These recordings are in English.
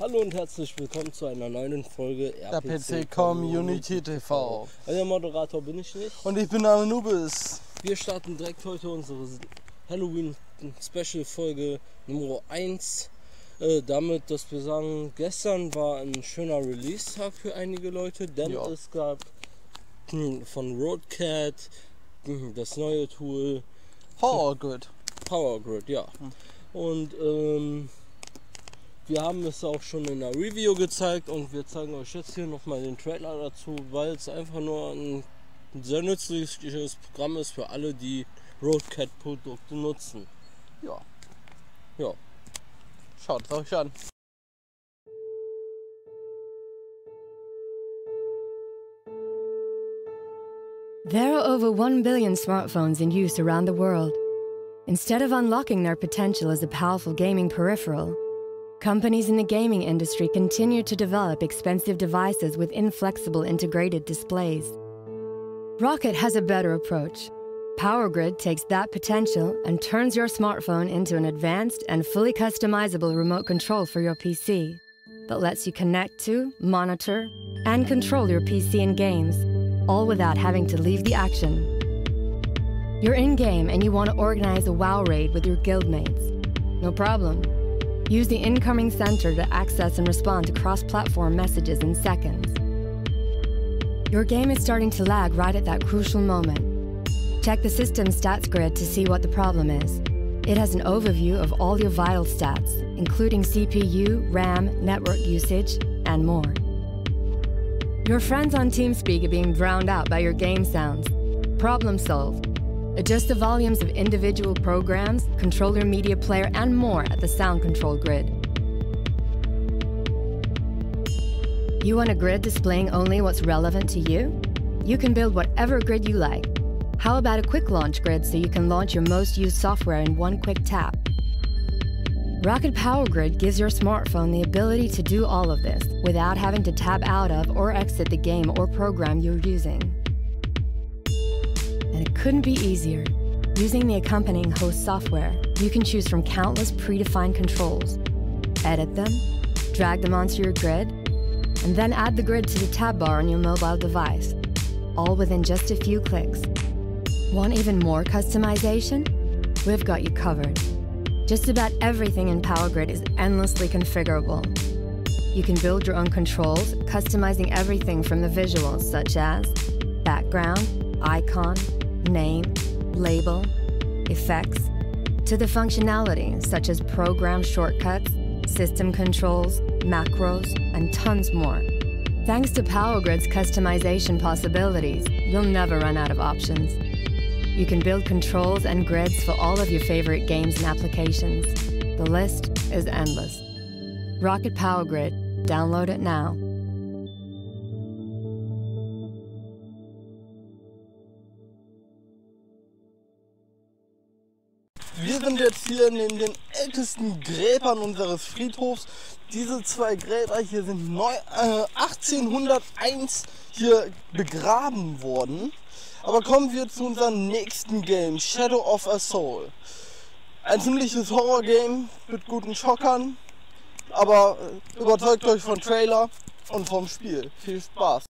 Hallo und herzlich willkommen zu einer neuen Folge Der PC Community TV. Euer Moderator bin ich nicht. Und ich bin Anubis. Wir starten direkt heute unsere Halloween Special Folge Nummer 1. Äh, damit, dass wir sagen, gestern war ein schöner Release-Tag für einige Leute, denn Ja. es gab hm, von Roadcat hm, das neue Tool Power Grid. Power Grid, ja. Und ähm, wir haben es auch schon in der Review gezeigt und wir zeigen euch jetzt hier nochmal den Trailer dazu, weil es einfach nur ein sehr nützliches Programm ist für alle, die Roadcat Produkte nutzen. Ja, Ja. schaut es euch an. There are over 1 billion smartphones in use around the world. Instead of unlocking their potential as a powerful gaming peripheral, companies in the gaming industry continue to develop expensive devices with inflexible integrated displays. Roccat has a better approach. PowerGrid takes that potential and turns your smartphone into an advanced and fully customizable remote control for your PC that lets you connect to, monitor, and control your PC and games all without having to leave the action. You're in game and you want to organize a WoW raid with your guildmates. No problem. Use the incoming center to access and respond to cross platform messages in seconds. Your game is starting to lag right at that crucial moment. Check the system stats grid to see what the problem is. It has an overview of all your vital stats, including CPU, RAM, network usage, and more. Your friends on TeamSpeak are being drowned out by your game sounds. Problem solved. Adjust the volumes of individual programs, control your media player, and more at the sound control grid. You want a grid displaying only what's relevant to you? You can build whatever grid you like. How about a quick launch grid so you can launch your most used software in one quick tap? Roccat Power Grid gives your smartphone the ability to do all of this without having to tab out of or exit the game or program you're using. Couldn't be easier. Using the accompanying host software, you can choose from countless predefined controls, edit them, drag them onto your grid, and then add the grid to the tab bar on your mobile device, all within just a few clicks. Want even more customization? We've got you covered. Just about everything in PowerGrid is endlessly configurable. You can build your own controls, customizing everything from the visuals such as background, icon, name, label, effects, to the functionality such as program shortcuts, system controls, macros, and tons more. Thanks to PowerGrid's customization possibilities, you'll never run out of options. You can build controls and grids for all of your favorite games and applications. The list is endless. Roccat Power Grid. Download it now. Wir sind jetzt hier in den, den ältesten Gräbern unseres Friedhofs. Diese zwei Gräber hier sind neu, äh, 1801 hier begraben worden. Aber kommen wir zu unserem nächsten Game, Shadow of a Soul. Ein ziemliches Horror-Game mit guten Schockern, aber äh, überzeugt euch vom Trailer und vom Spiel. Viel Spaß!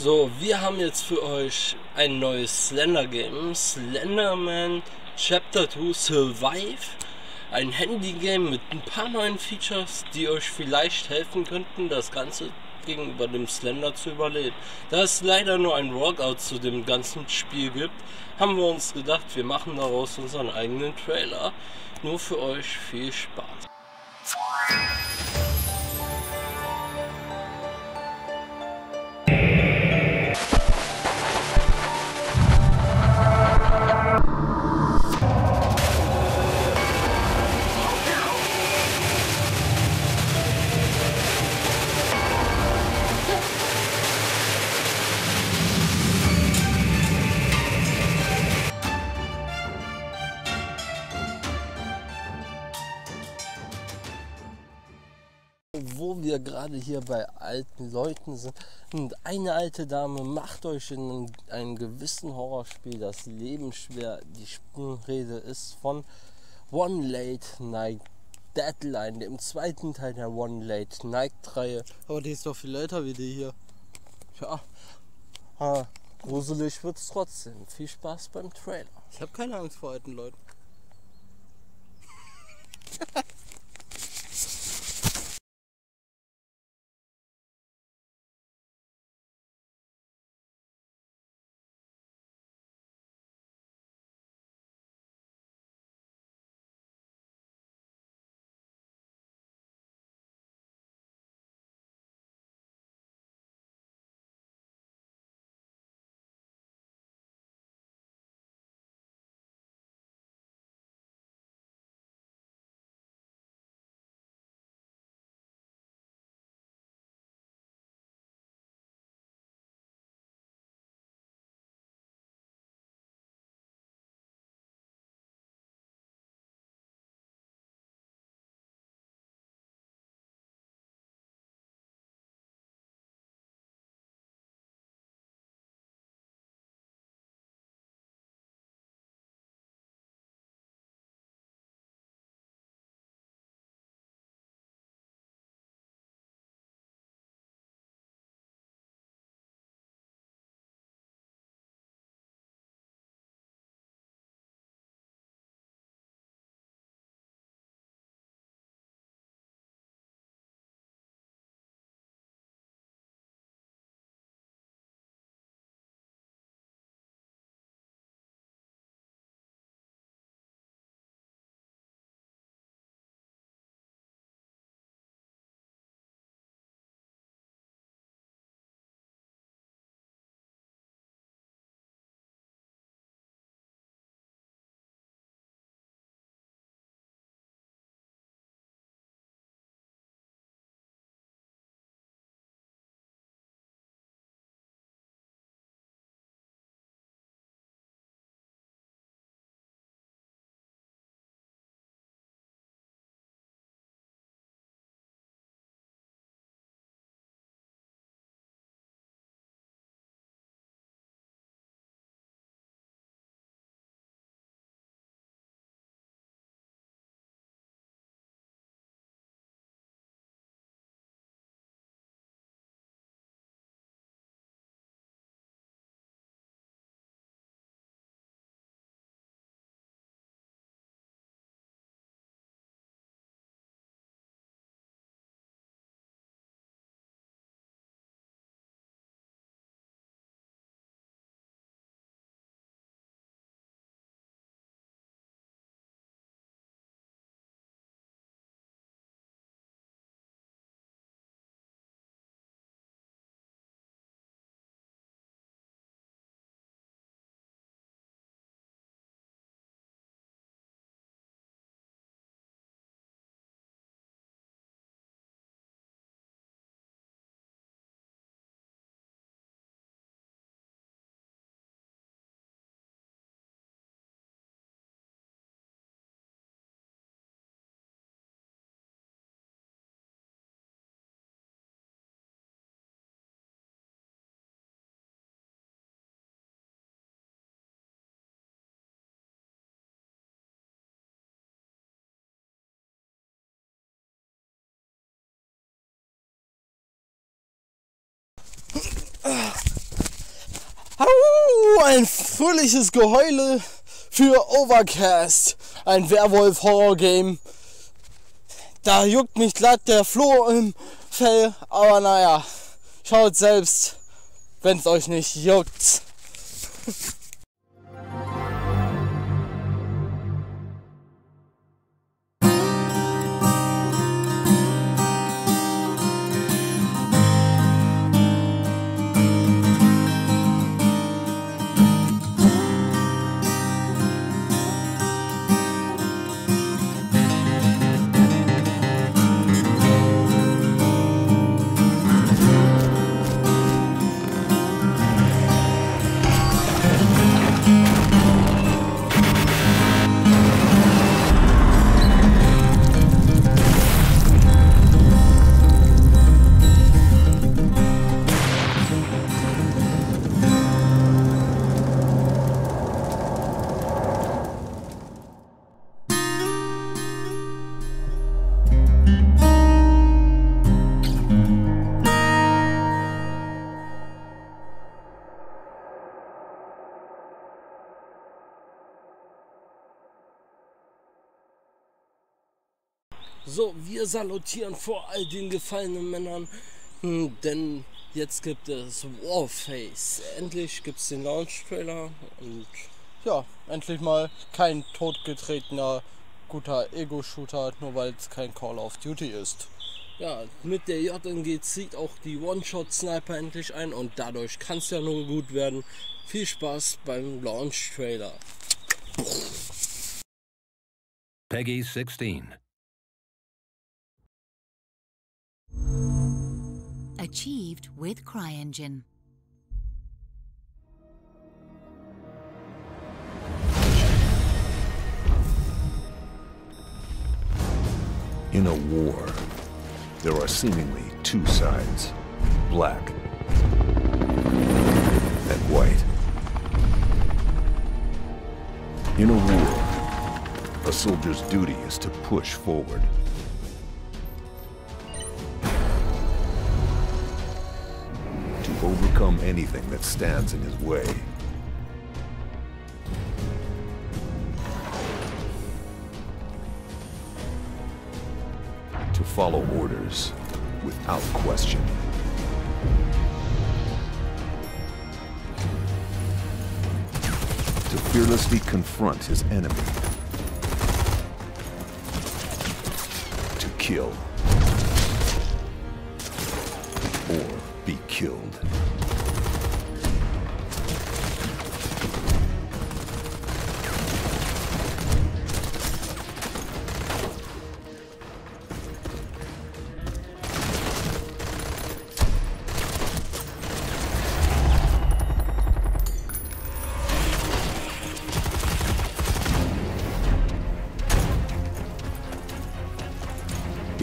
So, wir haben jetzt für euch ein neues Slender Game. Slenderman Chapter 2 Survive. Ein Handy-Game mit ein paar neuen Features, die euch vielleicht helfen könnten, das Ganze gegenüber dem Slender zu überleben. Da es leider nur ein Walkout zu dem ganzen Spiel gibt, haben wir uns gedacht, wir machen daraus unseren eigenen Trailer. Nur für euch viel Spaß. Wir gerade hier bei alten Leuten sind. Und eine alte Dame macht euch in einem gewissen Horrorspiel das Leben schwer. Die Sprungrede ist von One Late Night Deadline, dem zweiten Teil der One Late Night Reihe. Aber die ist doch viel älter wie die hier. Ja, ah, gruselig wird's trotzdem. Viel Spaß beim Trailer. Ich habe keine Angst vor alten Leuten. Ein fröhliches Geheule für Overcast, ein Werwolf-Horror-Game. Da juckt mich glatt der Floh im Fell, aber naja, schaut selbst, wenn es euch nicht juckt. So, wir salutieren vor all den gefallenen Männern, hm, denn jetzt gibt es Warface. Endlich gibt es den Launch-Trailer und Ja, endlich mal kein totgetretener guter Ego-Shooter, nur weil es kein Call of Duty ist. ja, mit der JNG zieht auch die One-Shot-Sniper endlich ein und dadurch kann es ja nur gut werden. Viel Spaß beim Launch-Trailer. Peggy 16. Achieved with CryEngine. In a war, there are seemingly two sides black and white. In a war, a soldier's duty is to push forward. Anything that stands in his way. To follow orders without question. To fearlessly confront his enemy. To kill. Or be killed.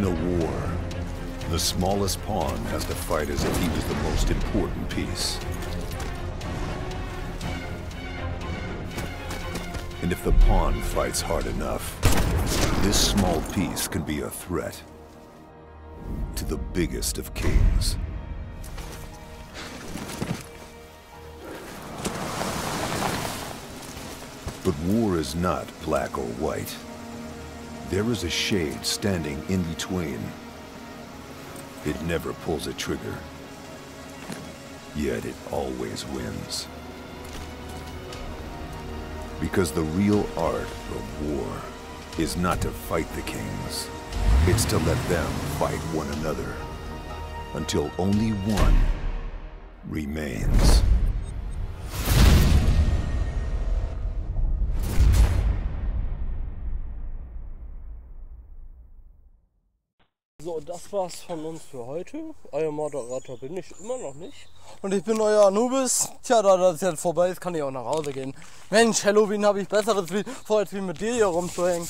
In a war, the smallest pawn has to fight as if he was the most important piece. And if the pawn fights hard enough, this small piece can be a threat to the biggest of kings. But war is not black or white. There is a shade standing in between. It never pulls a trigger. Yet it always wins. Because the real art of war is not to fight the kings. It's to let them fight one another. Until only one remains. So, das war's von uns für heute. Euer Moderator bin ich immer noch nicht. Und ich bin euer Anubis. Tja, da das jetzt vorbei ist, kann ich auch nach Hause gehen. Mensch, Halloween habe ich besseres vor, als wie mit dir hier rumzuhängen.